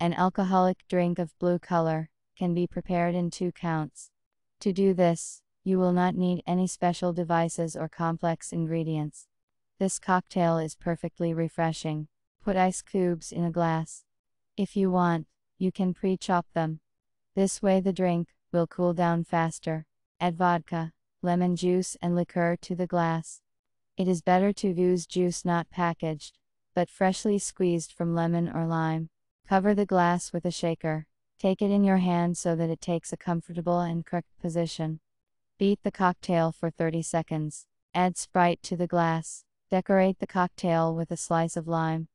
An alcoholic drink of blue color can be prepared in two counts. To do this, you will not need any special devices or complex ingredients. This cocktail is perfectly refreshing. Put ice cubes in a glass. If you want, you can pre chop them. This way, the drink will cool down faster. Add vodka, lemon juice, and liqueur to the glass. It is better to use juice not packaged, but freshly squeezed from lemon or lime. Cover the glass with a shaker. Take it in your hand so that it takes a comfortable and correct position. Beat the cocktail for 30 seconds. Add Sprite to the glass. Decorate the cocktail with a slice of lime.